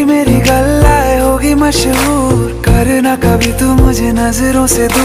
तेरी मेरी गल होगी मशहूर। करना कभी तू मुझे नज़रों से दूर।